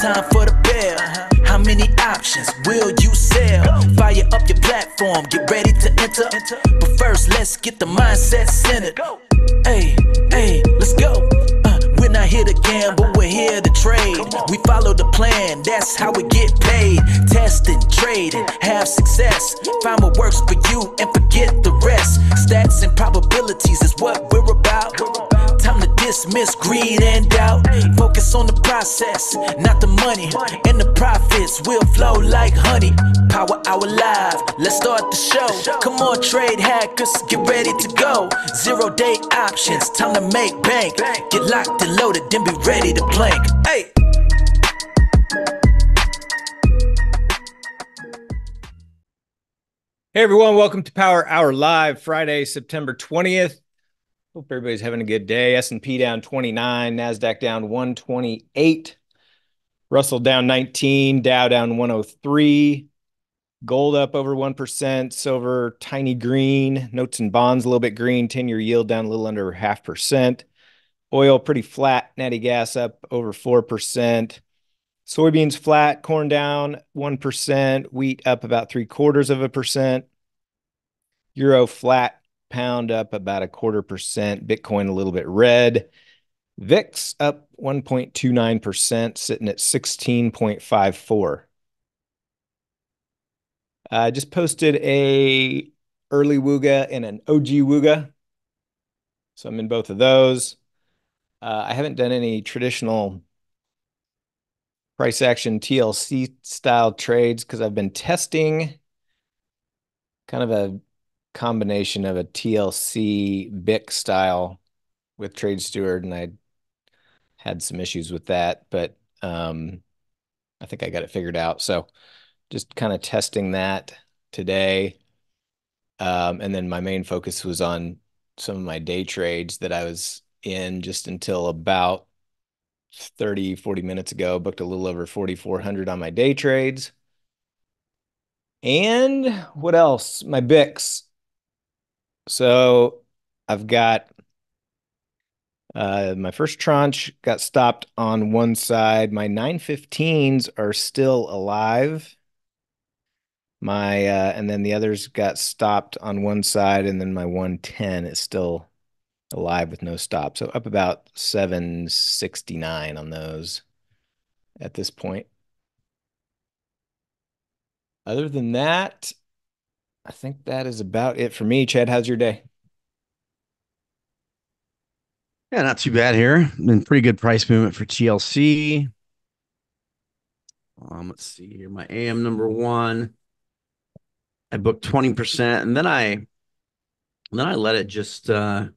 time for the bell. How many options will you sell? Fire up your platform, get ready to enter. But first, let's get the mindset centered. Hey, hey, let's go. Uh, we're not here to gamble, we're here to trade. We follow the plan, that's how we get paid. Testing, trading, have success. Find what works for you and forget the rest. Stats and probabilities is what we're about. Dismiss greed and doubt. Focus on the process, not the money. And the profits will flow like honey. Power Hour Live, let's start the show. Come on, trade hackers, get ready to go. Zero day options, time to make bank. Get locked and loaded, then be ready to plank. Hey! Hey everyone, welcome to Power Hour Live, Friday, September 20th. Hope everybody's having a good day. S&P down 29, Nasdaq down 128, Russell down 19, Dow down 103, gold up over 1%, silver tiny green, notes and bonds a little bit green, 10-year yield down a little under half percent. Oil pretty flat, natty gas up over 4%. Soybeans flat, corn down 1%, wheat up about three quarters of a percent. Euro flat, pound up about a quarter percent. Bitcoin a little bit red. VIX up 1.29%, sitting at 16.54. I just posted a early Wooga and an OG Wooga. So I'm in both of those. Uh, I haven't done any traditional price action TLC style trades because I've been testing kind of a combination of a TLC BIC style with Trade Steward, and I had some issues with that, but um, I think I got it figured out. So just kind of testing that today. Um, and then my main focus was on some of my day trades that I was in just until about 30, 40 minutes ago. Booked a little over 4,400 on my day trades. And what else? My BICs. So I've got uh, my first tranche got stopped on one side. My 915s are still alive. My uh, and then the others got stopped on one side, and then my 110 is still alive with no stop. So up about 769 on those at this point. Other than that, I think that is about it for me. Chad, how's your day? Yeah, not too bad here. Been pretty good price movement for TLC. Um, let's see here. My AM number one. I booked 20%, and then I then I let it just uh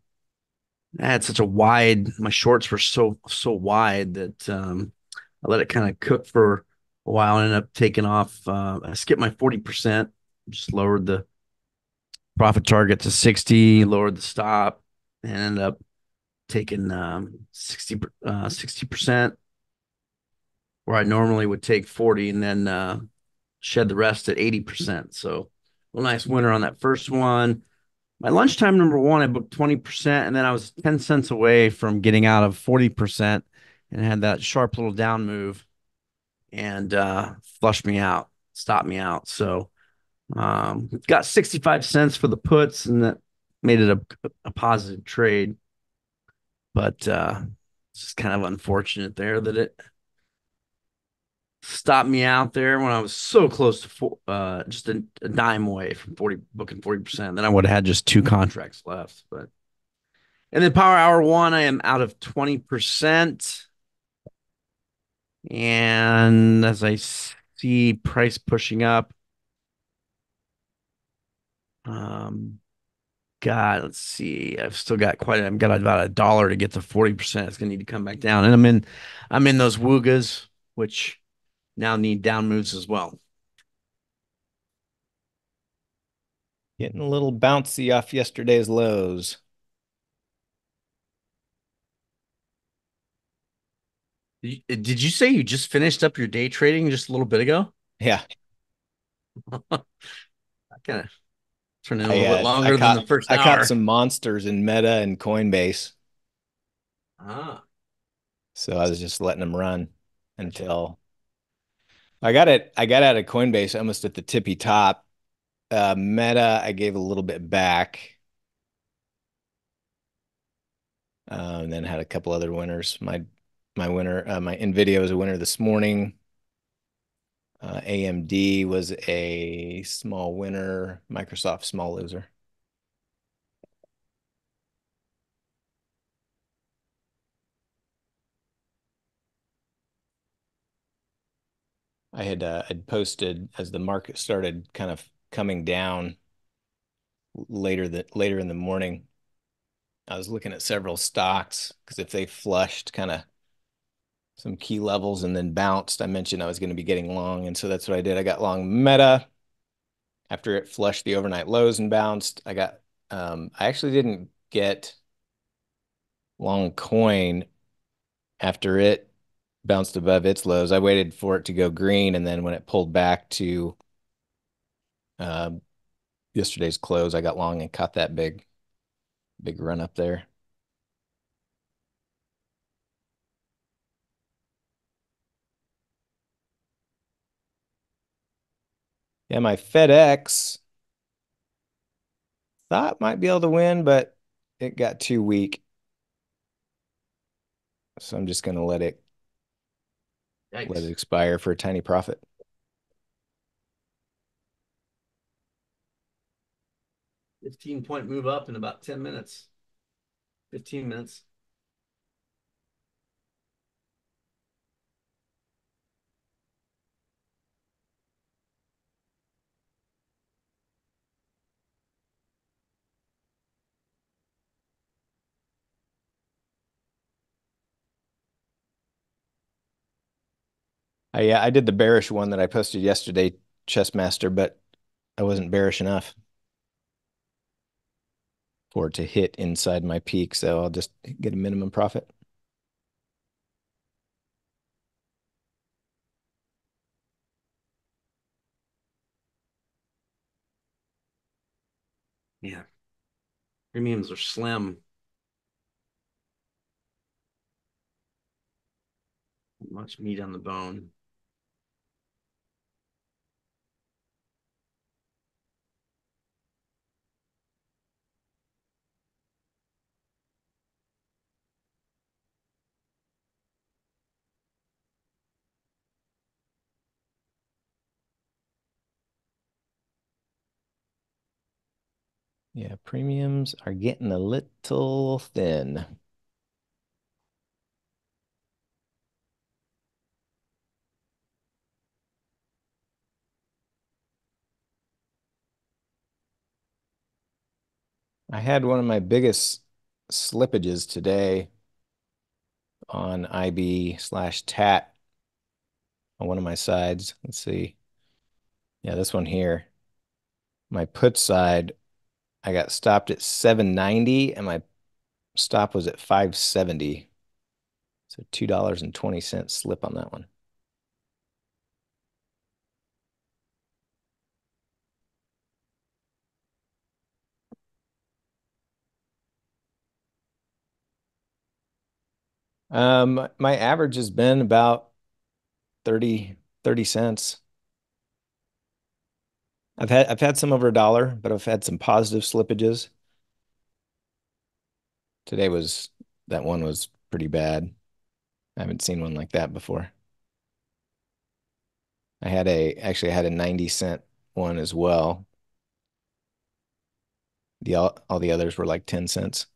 I had such a wide my shorts were so so wide that um I let it kind of cook for a while and ended up taking off uh I skipped my 40%, just lowered the profit target to 60, lowered the stop, and ended up taking um 60 uh 60% where I normally would take 40 and then uh shed the rest at 80%. So a nice winner on that first one. My lunchtime number one, I booked 20%, and then I was 10 cents away from getting out of 40% and had that sharp little down move and uh, flushed me out, stopped me out. So um, got 65 cents for the puts, and that made it a, a positive trade. But uh, it's just kind of unfortunate there that it stopped me out there when I was so close to four, uh, just a, a, dime away from 40 booking 40%. Then I would have had just two contracts left. But and then power hour one, I am out of 20%. And as I see price pushing up, um, God, let's see. I've still got quite. I've got about a dollar to get to forty percent. It's gonna need to come back down, and I'm in. I'm in those woogas, which now need down moves as well. Getting a little bouncy off yesterday's lows. Did you say you just finished up your day trading just a little bit ago? Yeah. I kind of turned it a little bit longer caught, than the first I hour. caught some monsters in Meta and Coinbase. Ah. So I was just letting them run until I got it. I got out of Coinbase almost at the tippy top. Uh, Meta, I gave a little bit back. Uh, and then had a couple other winners. My my winner, uh, my Nvidia was a winner this morning. Uh, AMD was a small winner. Microsoft small loser. I had uh, I'd posted as the market started kind of coming down later that later in the morning. I was looking at several stocks because if they flushed kind of some key levels and then bounced, I mentioned I was going to be getting long, and so that's what I did. I got long Meta after it flushed the overnight lows and bounced. I got um, I actually didn't get long coin after it bounced above its lows. I waited for it to go green, and then when it pulled back to uh, yesterday's close, I got long and caught that big, big run up there. Yeah, my FedEx thought might be able to win, but it got too weak. So I'm just going to let it let it expire for a tiny profit. Fifteen point move up in about ten minutes. Fifteen minutes. I yeah, I did the bearish one that I posted yesterday, Chessmaster, but I wasn't bearish enough for it to hit inside my peak, so I'll just get a minimum profit. Yeah. Premiums are slim. Much meat on the bone. Yeah, premiums are getting a little thin. I had one of my biggest slippages today on IB slash TAT on one of my sides. Let's see. Yeah, this one here. My put side, I got stopped at 790 and my stop was at 570. So $2.20 slip on that one. Um, my average has been about 30, 30 cents. I've had I've had some over a dollar, but I've had some positive slippages. Today was that one was pretty bad. I haven't seen one like that before. I had a actually I had a 90 cent one as well. The all, all the others were like 10 cents.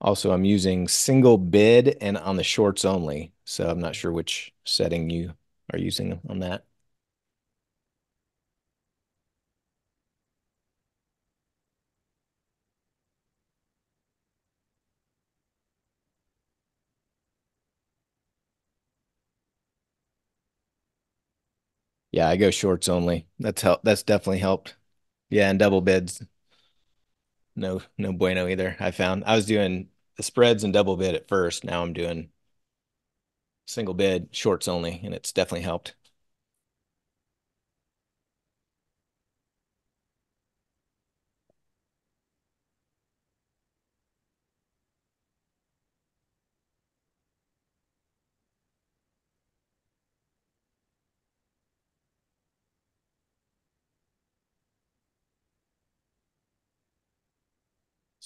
Also, I'm using single bid and on the shorts only, so I'm not sure which setting you are using on that. Yeah, I go shorts only. That's help. That's definitely helped. Yeah, and double bids. No, no bueno either. I found I was doing the spreads and double bid at first. Now I'm doing single bid, shorts only, and it's definitely helped.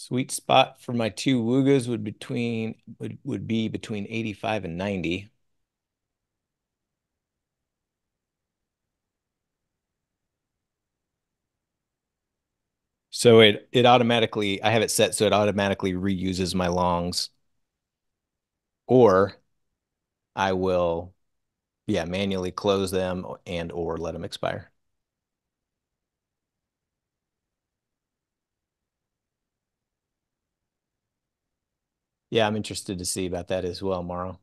Sweet spot for my two Woogas would between would, would be between 85 and 90. So it it automatically I have it set so it automatically reuses my longs. Or I will yeah, manually close them and or let them expire. Yeah, I'm interested to see about that as well, Morrow.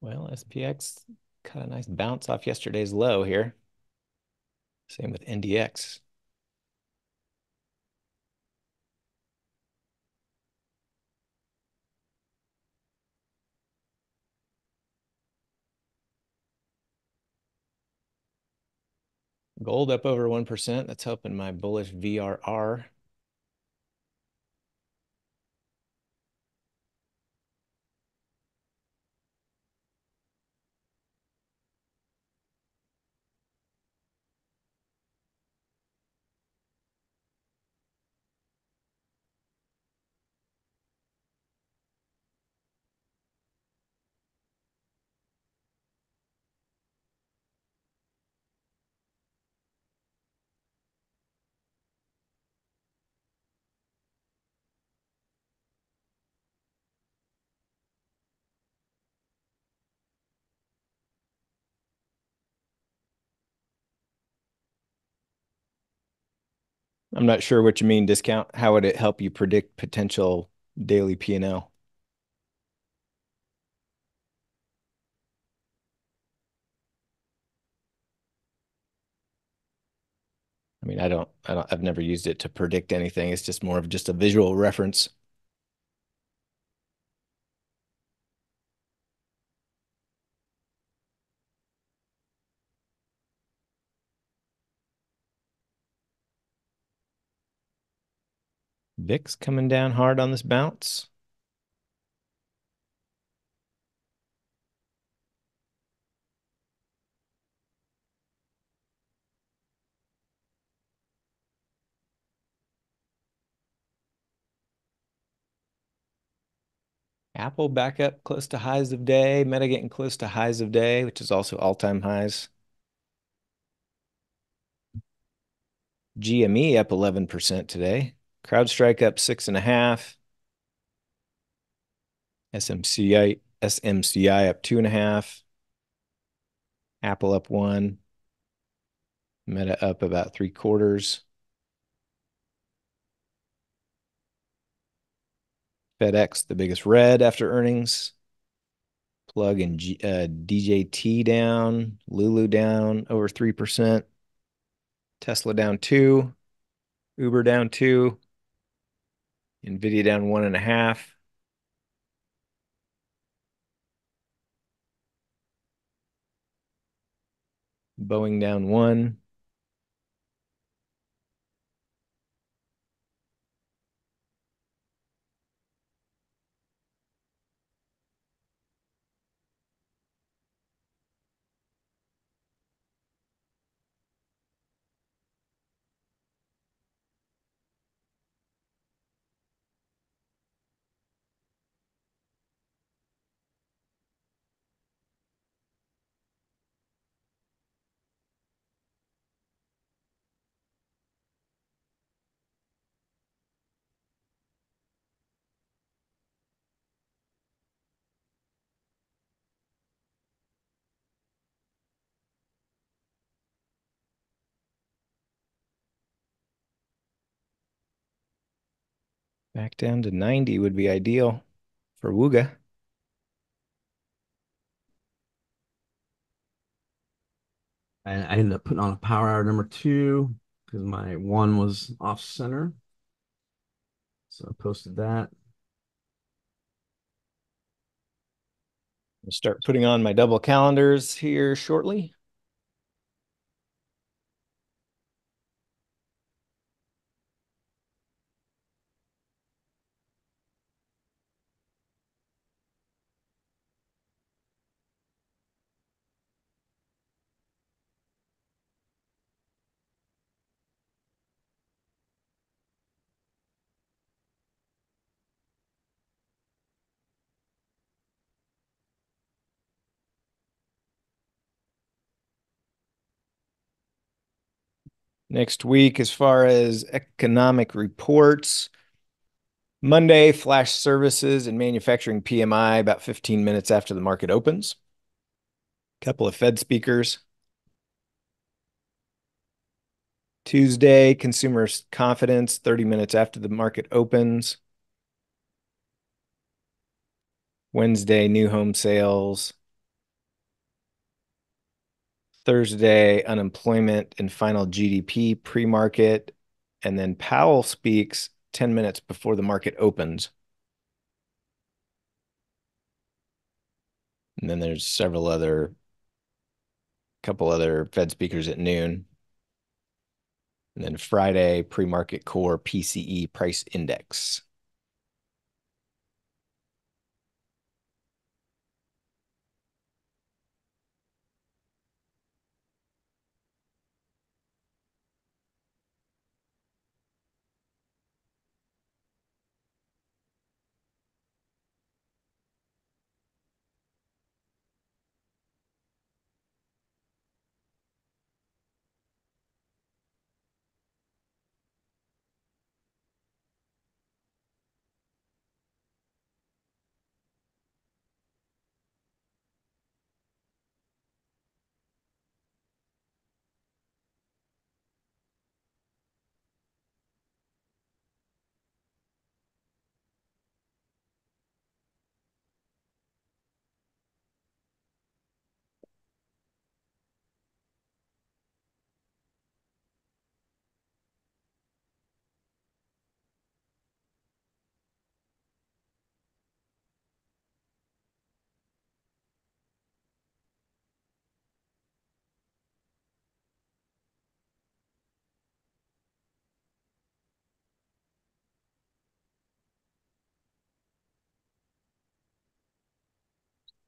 Well, SPX cut a nice bounce off yesterday's low here. Same with NDX. Gold up over 1%. That's helping my bullish VRR. I'm not sure what you mean discount. How would it help you predict potential daily P&L? I mean, I don't, I don't, I've never used it to predict anything. It's just more of just a visual reference. VIX coming down hard on this bounce. Apple back up close to highs of day. Meta getting close to highs of day, which is also all-time highs. GME up 11% today. CrowdStrike up six and a half. SMCI SMCI up two and a half. Apple up one. Meta up about three quarters. FedEx, the biggest red after earnings. Plug and G, uh, DJT down. Lulu down over 3%. Tesla down two. Uber down two. NVIDIA down one and a half. Boeing down one. Back down to 90 would be ideal for Wooga. And I ended up putting on a power hour number two because my one was off center. So I posted that. I'll start putting on my double calendars here shortly. Next week, as far as economic reports, Monday, flash services and manufacturing PMI about 15 minutes after the market opens. A couple of Fed speakers. Tuesday, consumer confidence 30 minutes after the market opens. Wednesday, new home sales. Thursday, unemployment and final GDP pre-market. And then Powell speaks 10 minutes before the market opens. And then there's several other, couple other Fed speakers at noon. And then Friday, pre-market core PCE price index.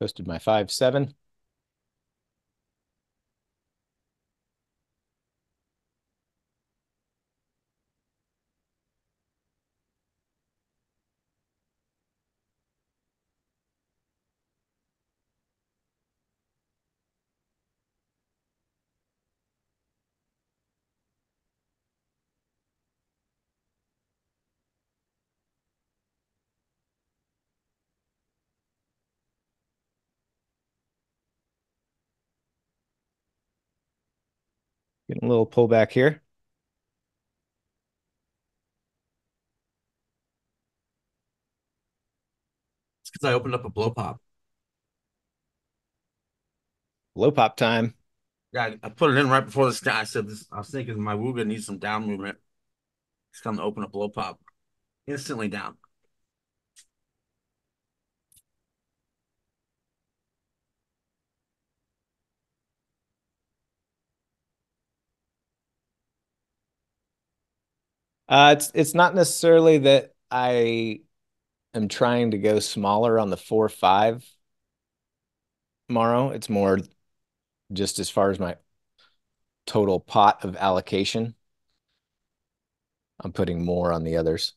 Posted my five seven. Getting a little pullback here. It's because I opened up a blow pop. Blow pop time. Yeah, I put it in right before the this. I said this. I was thinking my Wooga needs some down movement. It's come to open a blow pop. Instantly down. Uh, it's it's not necessarily that I am trying to go smaller on the four five tomorrow. It's more just as far as my total pot of allocation. I'm putting more on the others.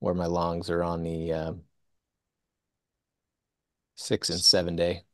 Where my longs are on the um, six and seven day.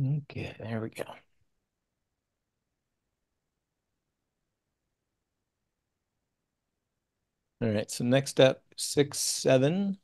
Okay, there we go. All right, so next up, six, seven.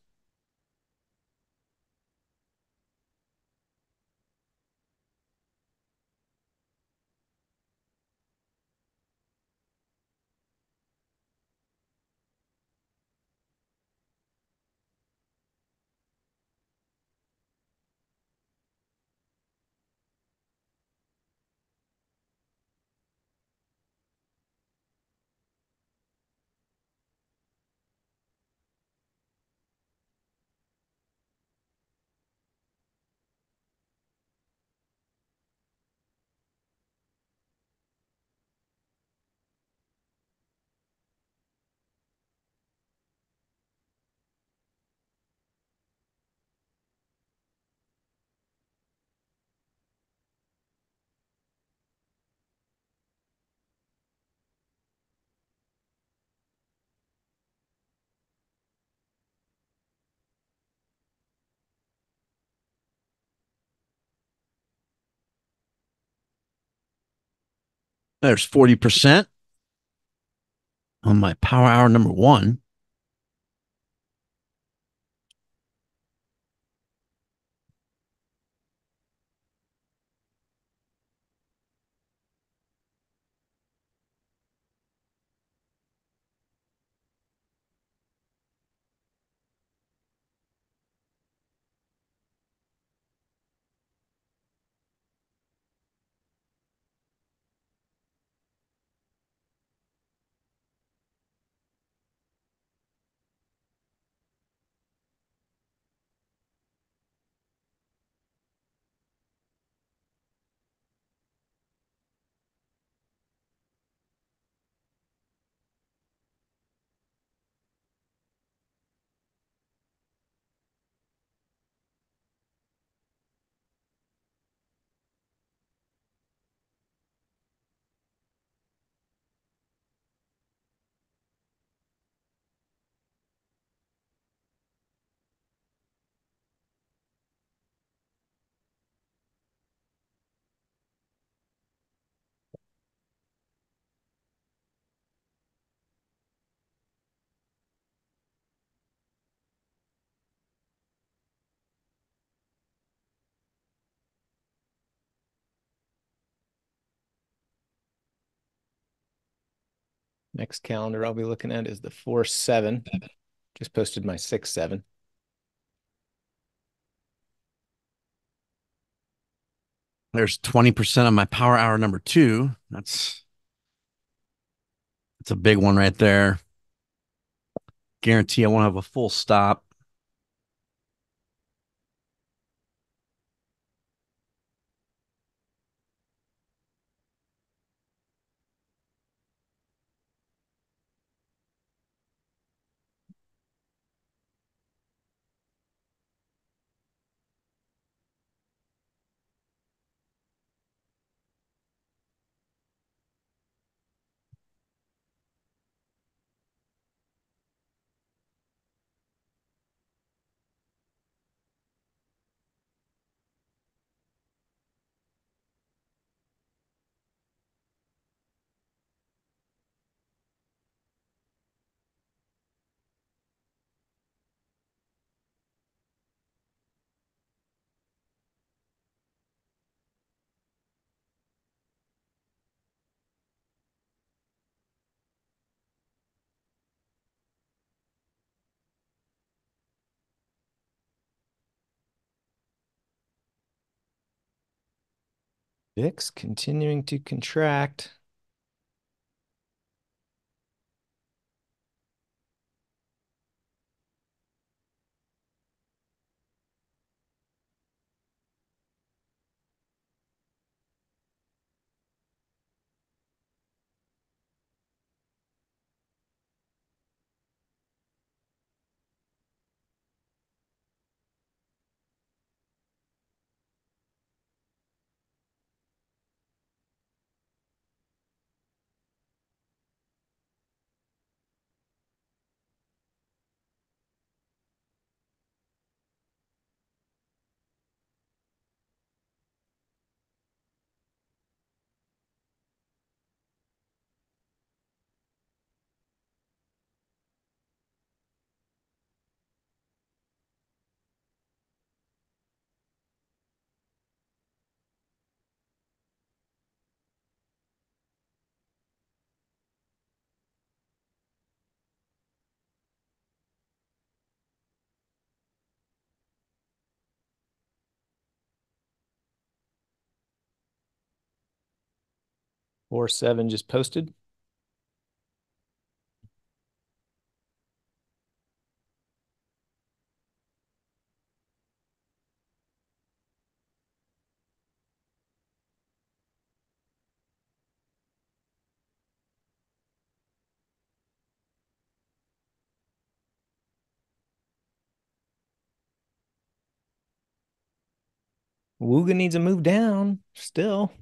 There's 40% on my power hour number one. Next calendar I'll be looking at is the four, seven. Just posted my six, seven. There's 20% of my power hour number two. That's that's a big one right there. Guarantee I won't have a full stop. VIX continuing to contract. Four seven just posted. Wooga needs a move down still.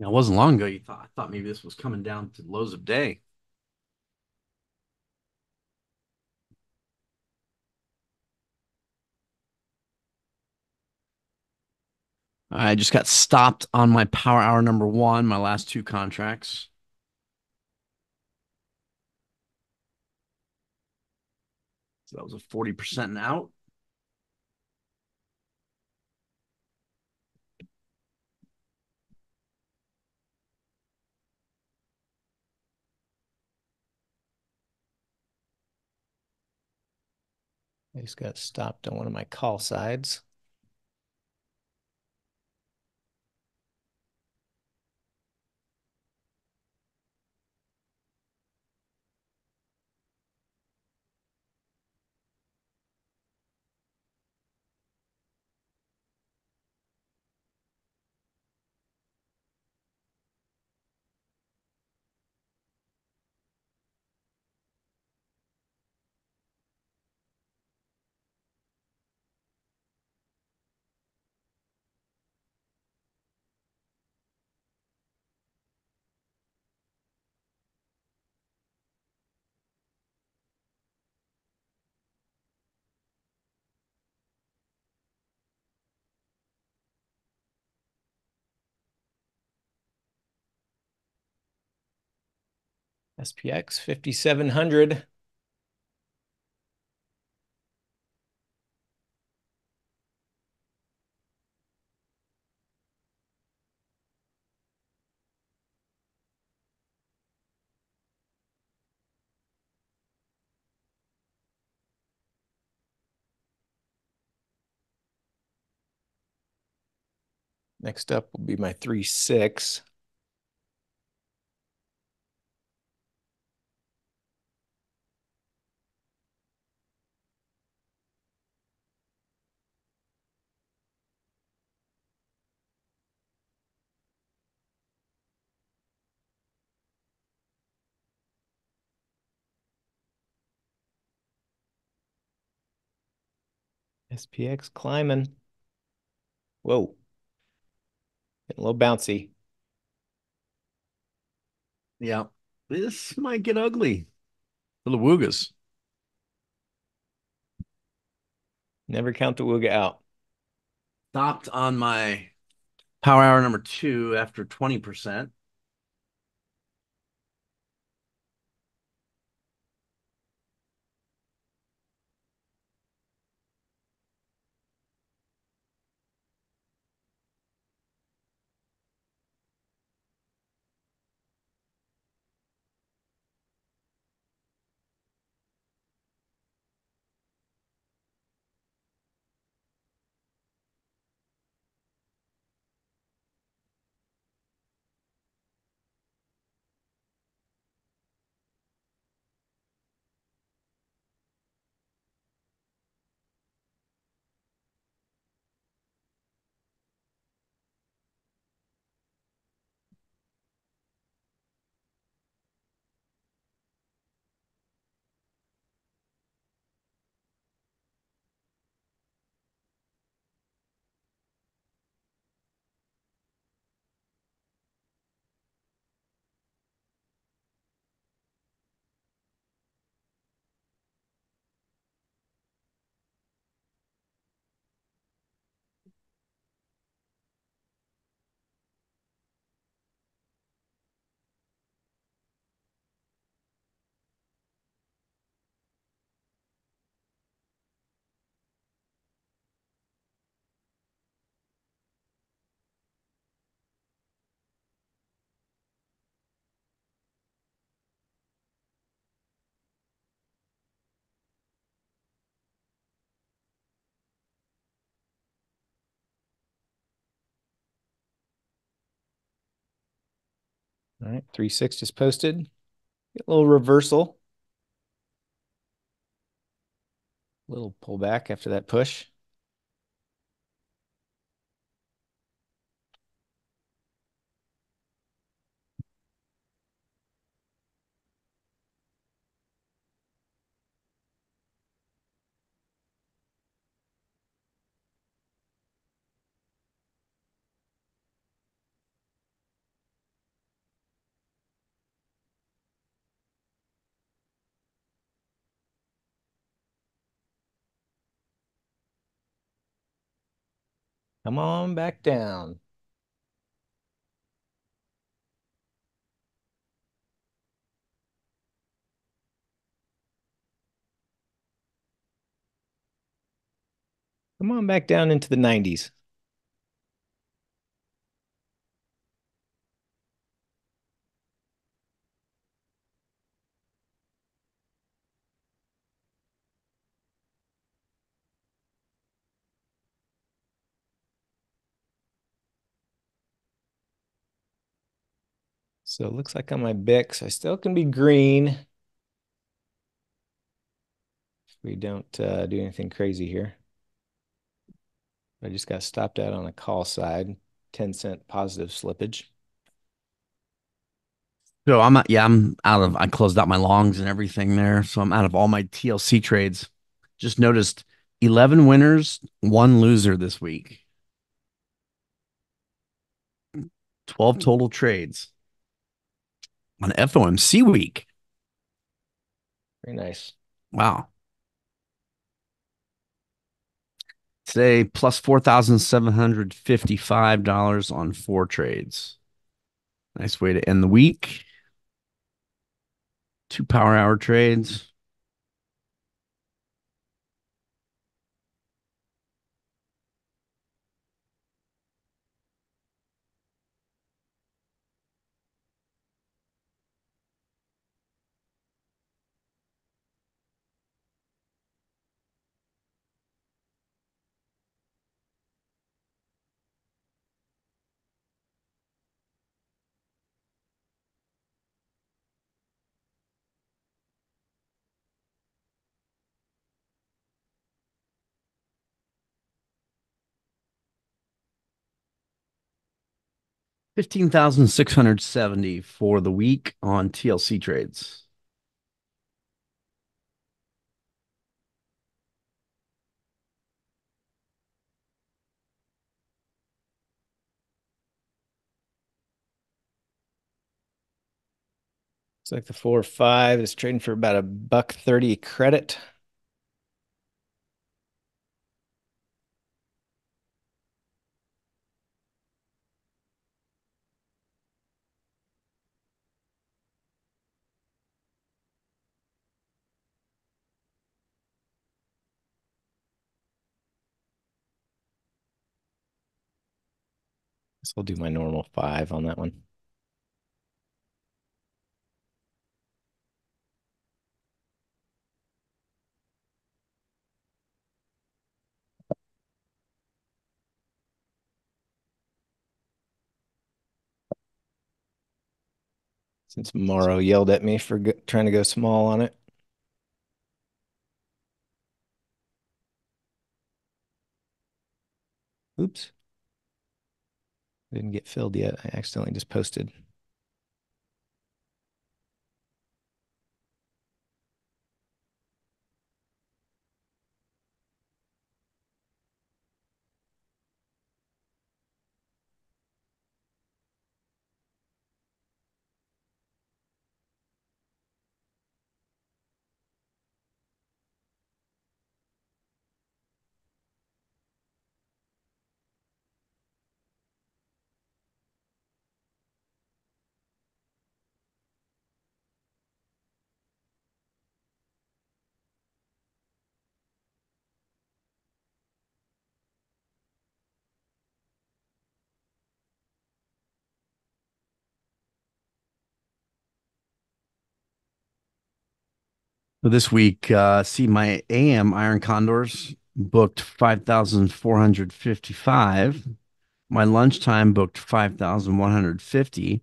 It wasn't long ago. You thought I thought maybe this was coming down to lows of day. I just got stopped on my power hour number one, my last two contracts. So that was a 40% out. I just got stopped on one of my call sides. SPX 5700. Next up will be my three six. SPX climbing. Whoa. Getting a little bouncy. Yeah. This might get ugly for the Woogas. Never count the Wooga out. Stopped on my power hour number two after 20%. All right, three six just posted. Get a little reversal. Little pullback after that push. Come on back down. Come on back down into the 90s. So it looks like on my BIX, I still can be green. If we don't uh, do anything crazy here. I just got stopped out on a call side, 10 cent positive slippage. So I'm yeah, I'm out of I closed out my longs and everything there. So I'm out of all my TLC trades. Just noticed 11 winners, one loser this week. 12 total trades on FOMC week. Very nice. Wow. Today, plus $4,755 on four trades. Nice way to end the week. Two power hour trades. 15,670 for the week on TLC trades. It's like the four or five is trading for about a buck 30 credit. So I'll do my normal five on that one. Since Morrow yelled at me for trying to go small on it. Didn't get filled yet. I accidentally just posted. This week, uh, see my AM Iron Condors booked 5,455. My lunchtime booked 5,150.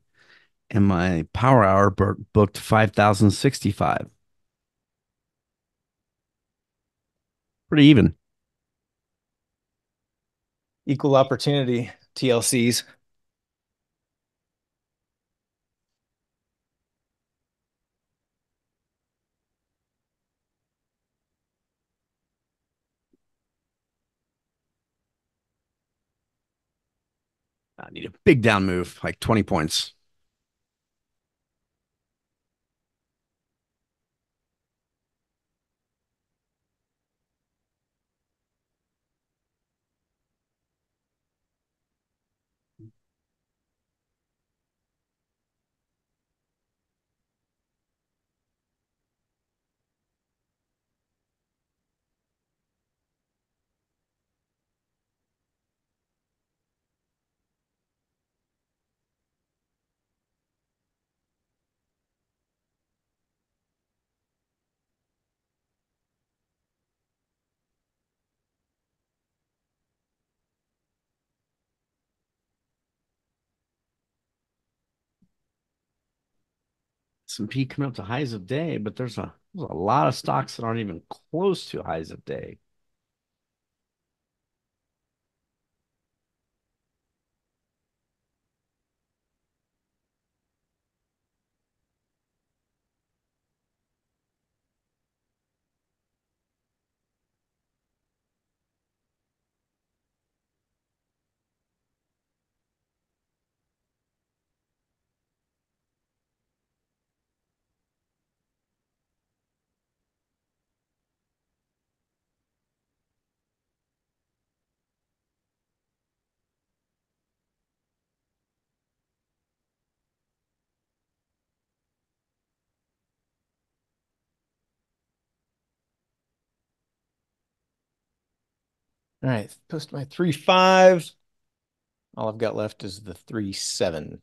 and my power hour booked 5,065. Pretty even. Equal opportunity TLCs. Need a big down move, like 20 points. S&P coming up to highs of day, but there's a there's a lot of stocks that aren't even close to highs of day. All right, post my three five. All I've got left is the three seven.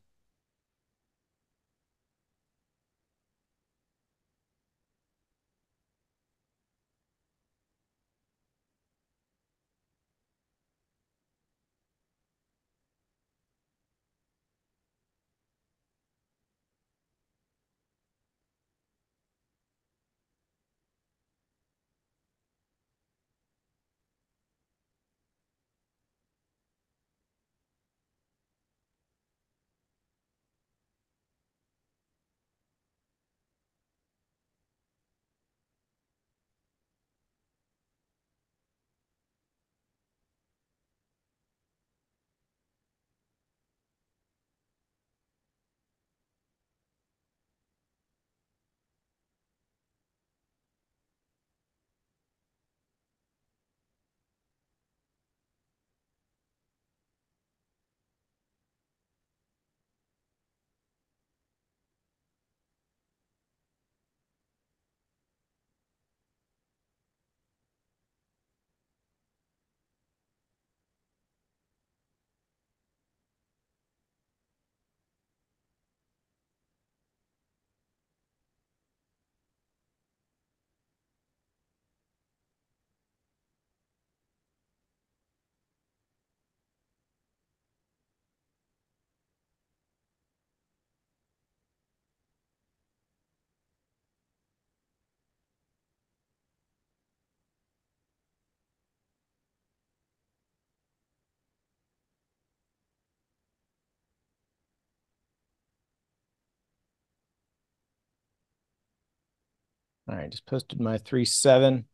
All right, just posted my three seven.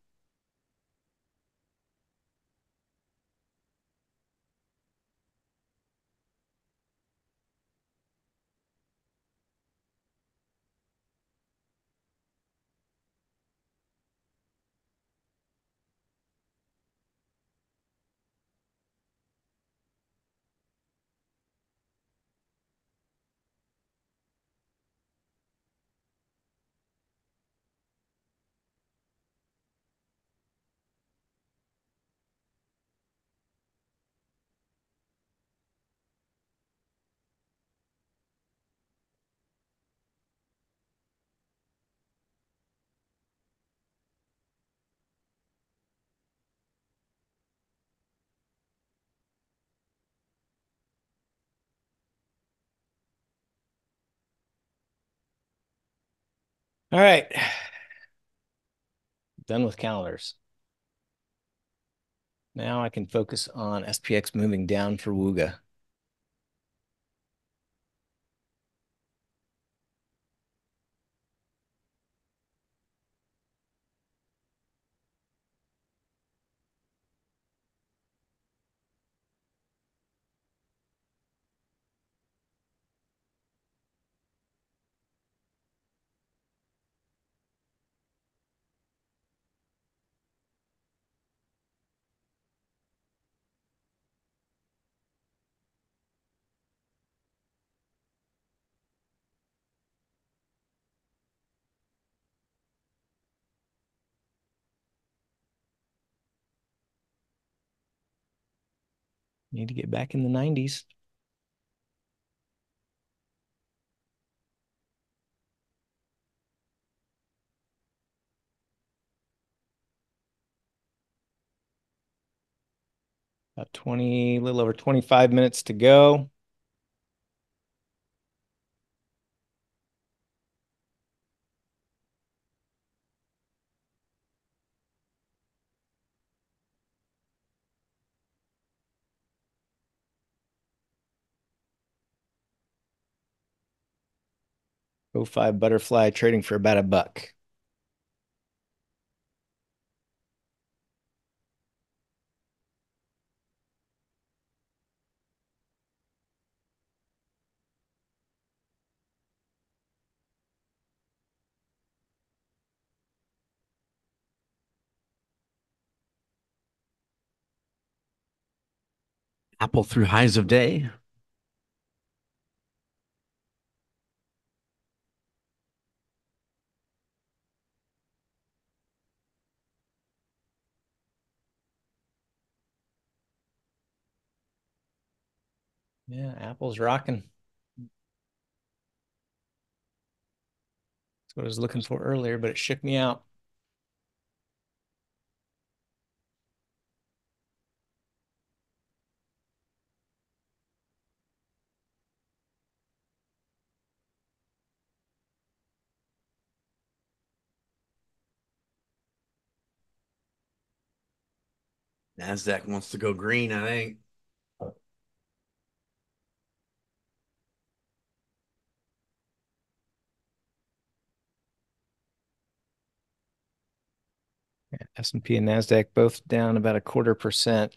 All right. Done with calendars. Now I can focus on SPX moving down for Wooga. Need to get back in the 90s. About 20, a little over 25 minutes to go. O5 butterfly trading for about a buck. Apple through highs of day. Yeah, Apple's rocking. That's what I was looking for earlier, but it shook me out. NASDAQ wants to go green, I think. S&P and NASDAQ both down about a quarter percent.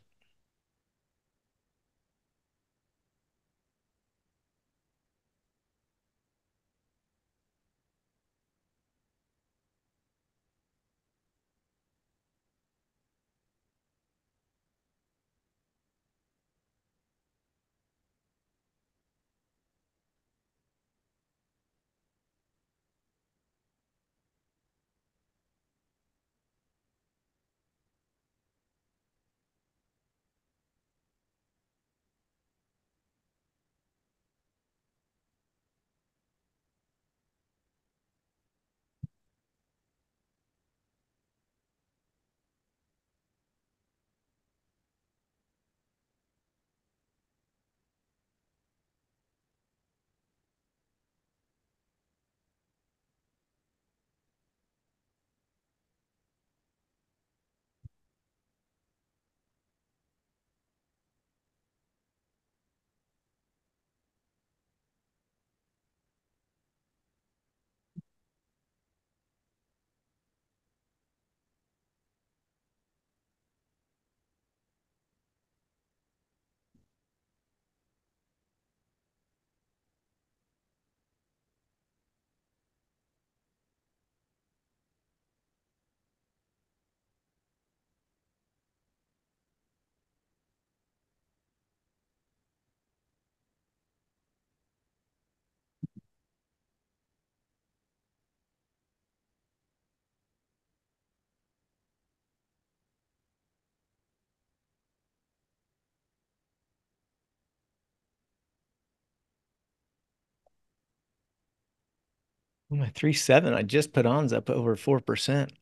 My three seven I just put on's up over four percent.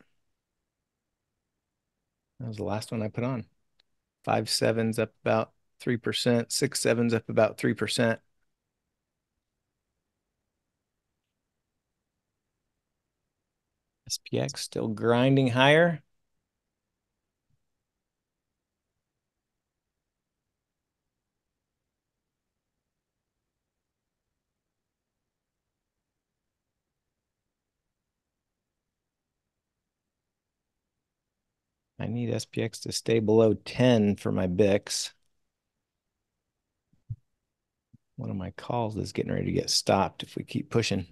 That was the last one I put on. Five sevens up about three percent. Six sevens up about three percent. SPX still grinding higher. I SPX to stay below 10 for my BIX. One of my calls is getting ready to get stopped if we keep pushing.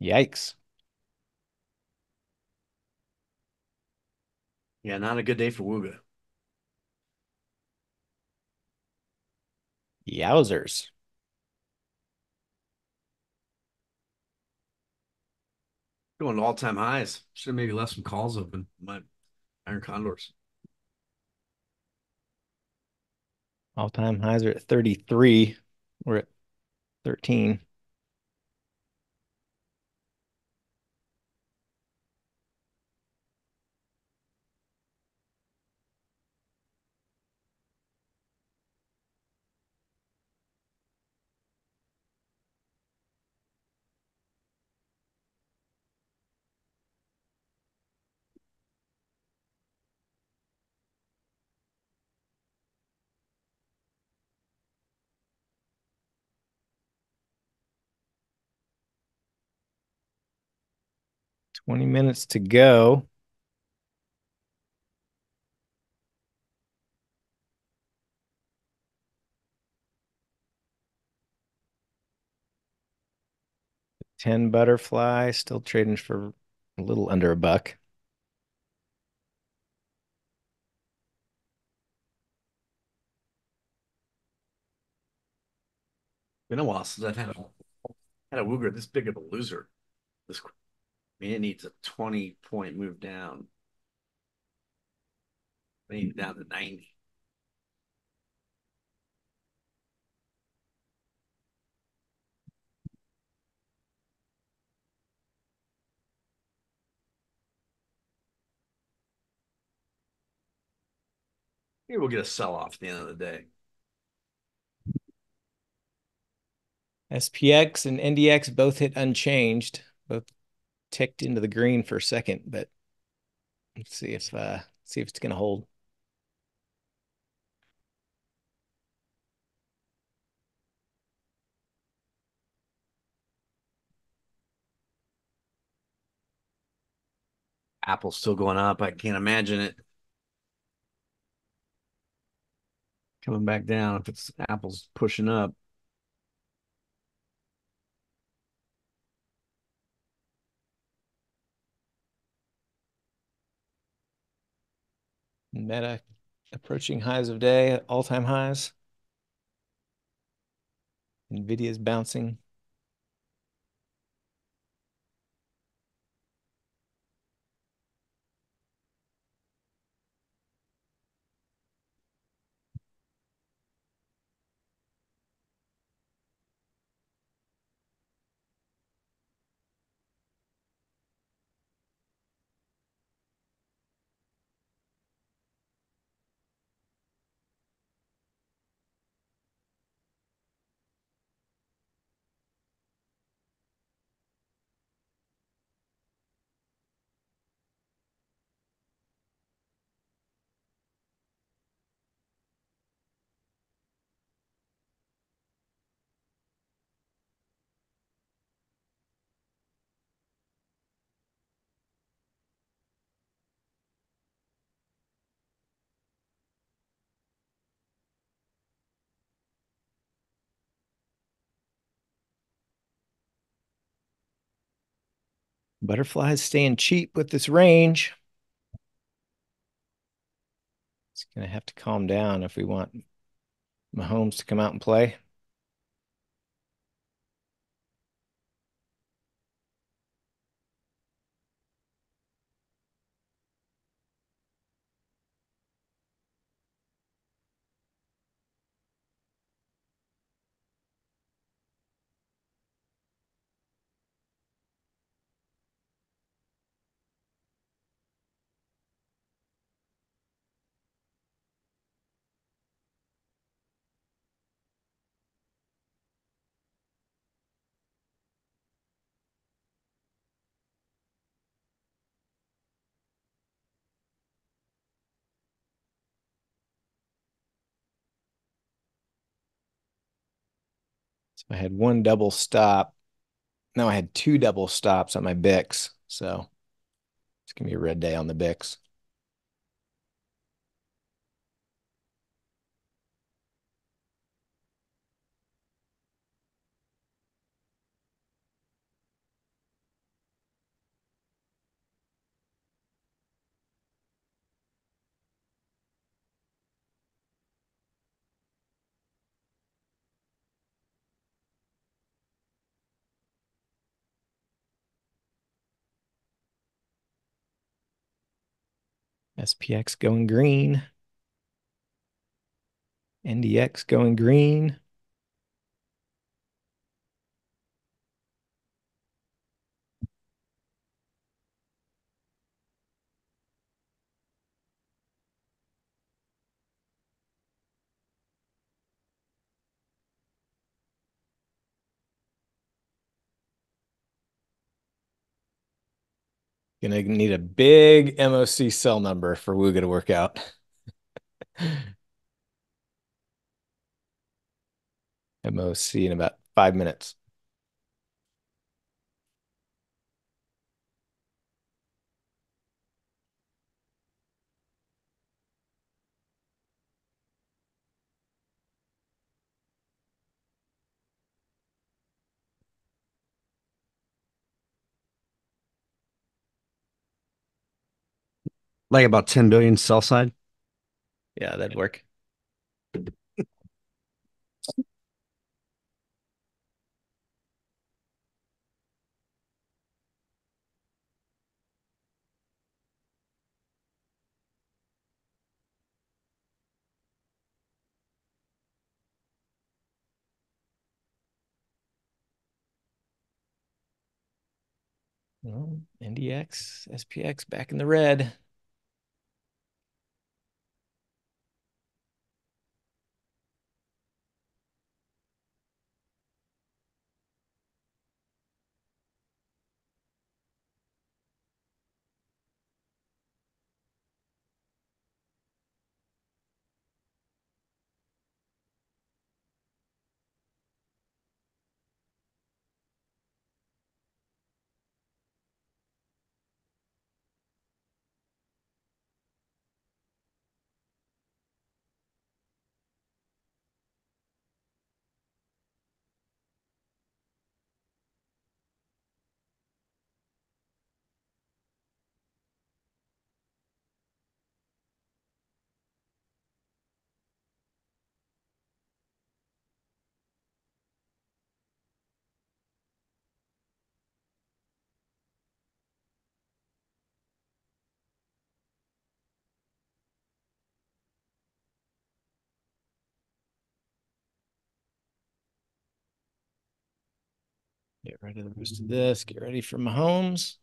Yikes. Yeah, not a good day for Wooga. Yowzers. Going to all time highs. Should have maybe left some calls open. My iron condors. All time highs are at 33. We're at 13. Twenty minutes to go. Ten butterfly still trading for a little under a buck. Been a while since I've had a had a Wooga this big of a loser. This I mean, it needs a 20 point move down. I need down to 90. Maybe we'll get a sell off at the end of the day. SPX and NDX both hit unchanged, ticked into the green for a second, but let's see if uh see if it's gonna hold. Apple's still going up. I can't imagine it coming back down if it's Apple's pushing up. Meta approaching highs of day, all-time highs. Nvidia's bouncing. Butterfly's staying cheap with this range. It's going to have to calm down if we want Mahomes to come out and play. So I had one double stop. Now I had two double stops on my Bix. So it's gonna be a red day on the BICs. SPX going green. NDX going green. Gonna need a big MOC sell number for Wooga to work out. MOC in about five minutes. Like about 10 billion sell side. Yeah, that'd work. Well, NDX, SPX back in the red. Of the rest of this. Get ready for Mahomes.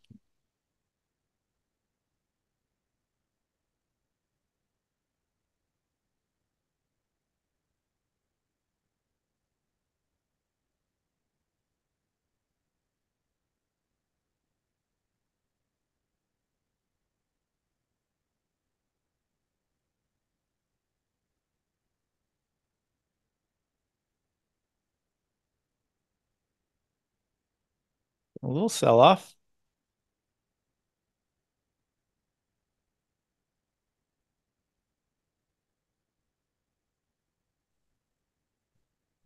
Little sell off.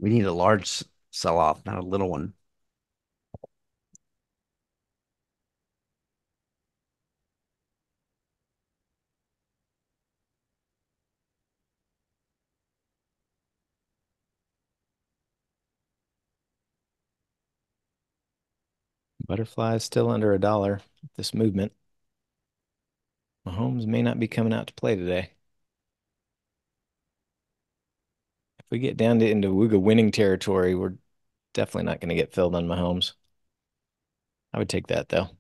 We need a large sell off, not a little one. Butterfly is still under a dollar. This movement. Mahomes may not be coming out to play today. If we get down to into Wooga winning territory, we're definitely not going to get filled on Mahomes. I would take that though.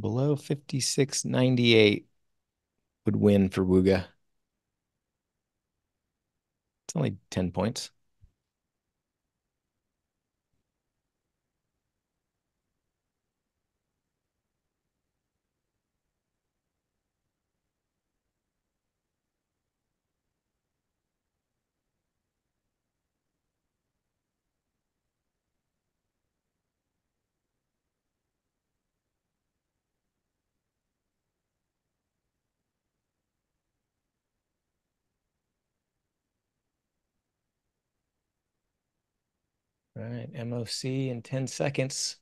Below 56.98 would win for Wooga. It's only 10 points. All right, MOC in 10 seconds.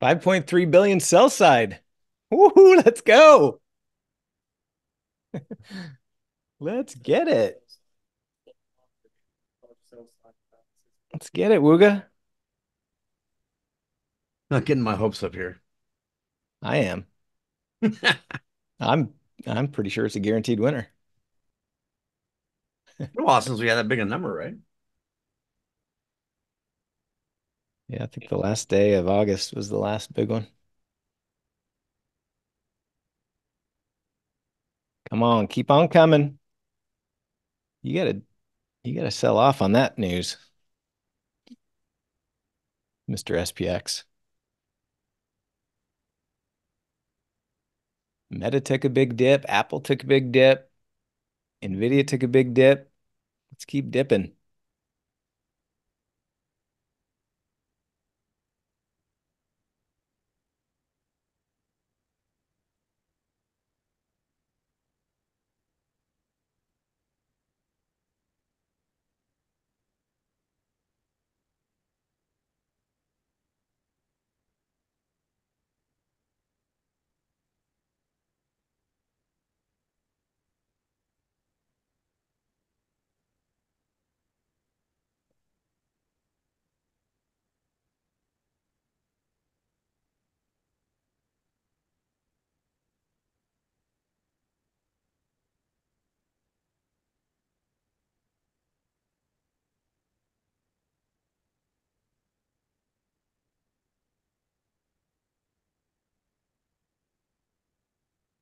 Five point three billion sell side. Woohoo, let's go. let's get it. Let's get it, Wooga. Not getting my hopes up here. I am. I'm I'm pretty sure it's a guaranteed winner. well, since we had that big a number, right? Yeah, I think the last day of August was the last big one. Come on, keep on coming. You gotta you gotta sell off on that news. Mr. SPX. Meta took a big dip. Apple took a big dip. NVIDIA took a big dip. Let's keep dipping.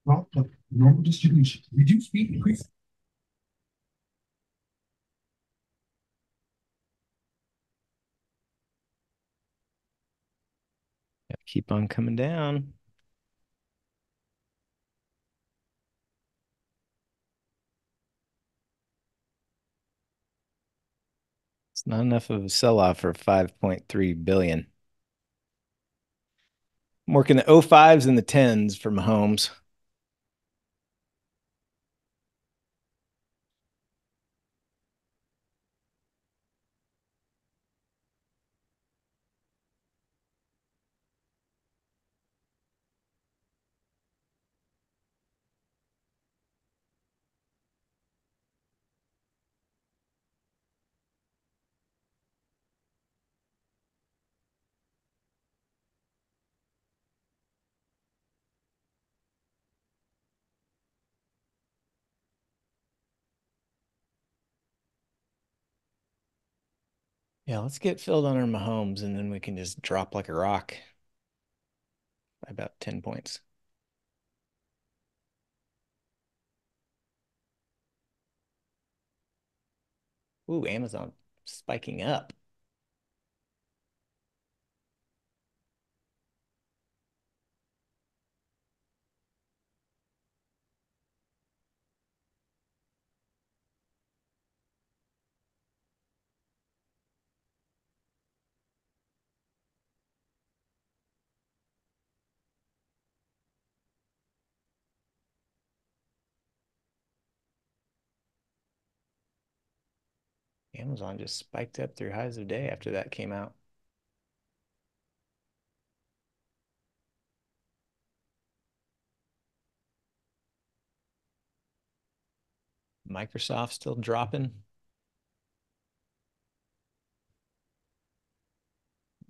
Well, normal distribution, reduce speed, increase. Keep on coming down. It's not enough of a sell-off for 5.3 billion. I'm working the 05s and the 10s for Mahomes. Yeah, let's get filled on our Mahomes and then we can just drop like a rock by about 10 points. Ooh, Amazon spiking up. Amazon just spiked up through highs of day after that came out. Microsoft still dropping.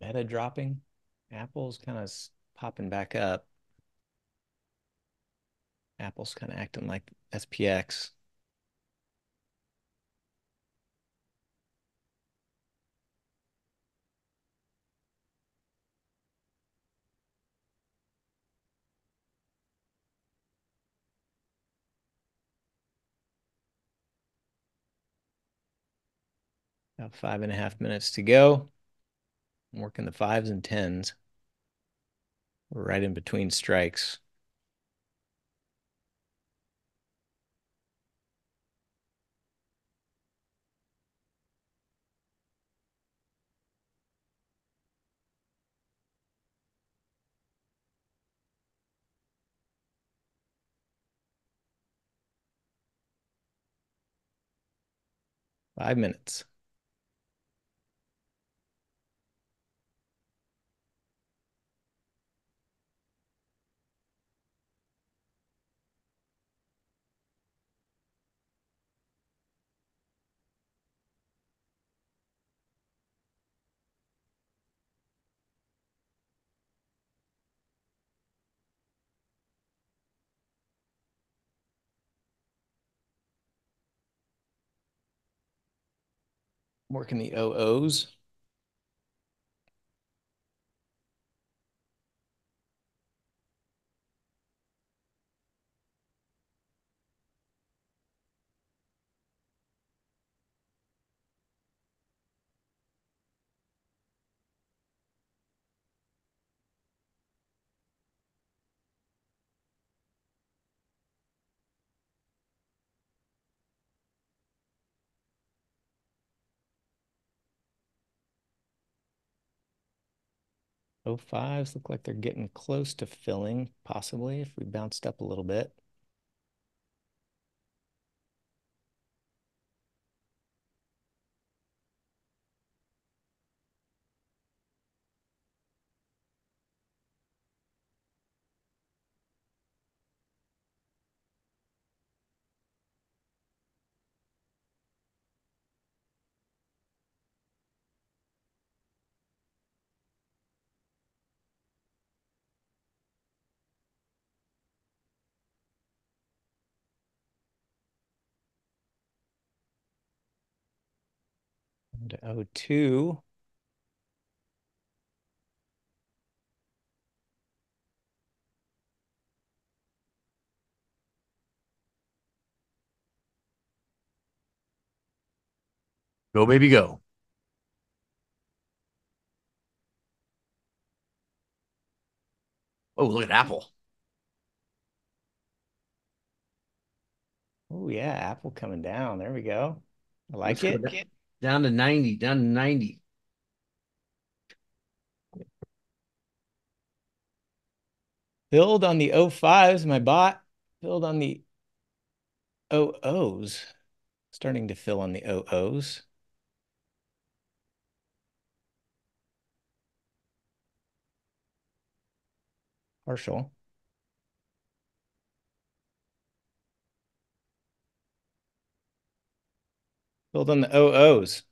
Meta dropping. Apple's kind of popping back up. Apple's kind of acting like SPX. About five and a half minutes to go. I'm working the fives and tens. We're right in between strikes. Five minutes. Working the OOs. Fives look like they're getting close to filling, possibly, if we bounced up a little bit. To O2. Go, baby, go. Oh, look at Apple. Oh, yeah, Apple coming down. There we go. I like it. Down to 90, down to 90. Build on the O5s, my bot. Build on the OOs. Starting to fill on the OOs. Partial. Filled on the OOs.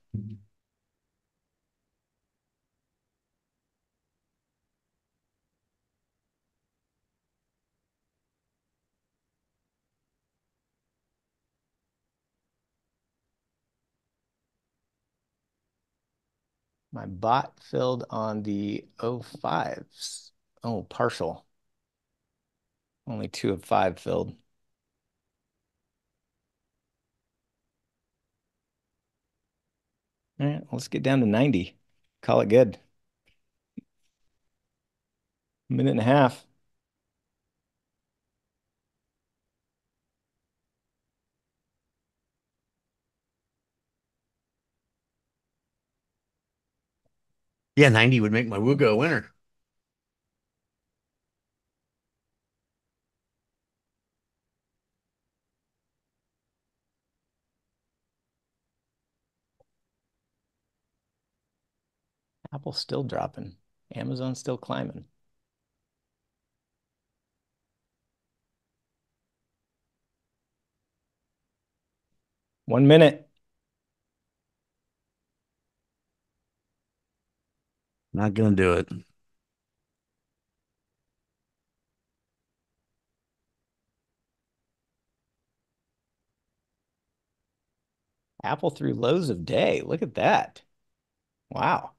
My bot filled on the O5s. Oh, partial. Only two of five filled. All right, let's get down to 90. Call it good. A Minute and a half. Yeah, 90 would make my Wooga a winner. Apple's still dropping. Amazon's still climbing. One minute. Not going to do it. Apple through lows of day. Look at that. Wow.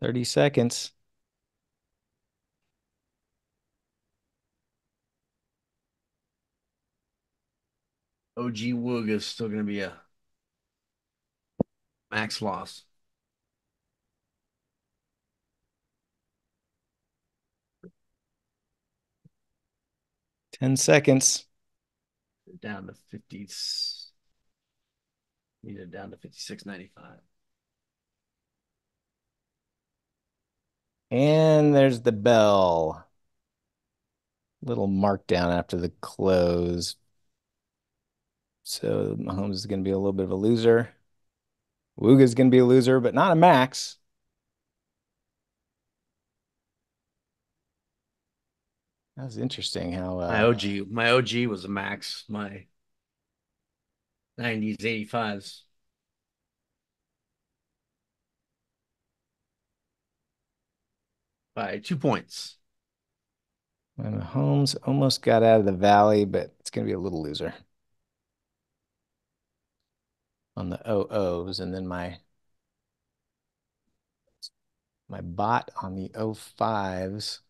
Thirty seconds. OG Woog is still going to be a max loss. Ten seconds. Down to 50s. Need it down to 56.95. And there's the bell. Little markdown after the close. So Mahomes is going to be a little bit of a loser. Wooga is going to be a loser, but not a max. That was interesting how uh, My OG, my OG was a max. My 90s, 85s. By two points. when Mahomes almost got out of the valley, but it's going to be a little loser on the OOs, and then my my bot on the O5s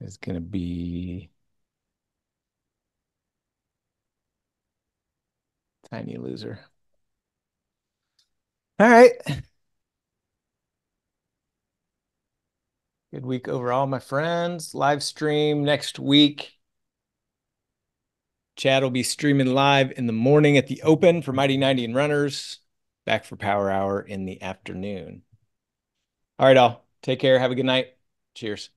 is going to be tiny loser. All right. Good week overall, my friends. Live stream next week. Chad will be streaming live in the morning at the open for Mighty 90 and runners. Back for Power Hour in the afternoon. All right, all. Take care. Have a good night. Cheers.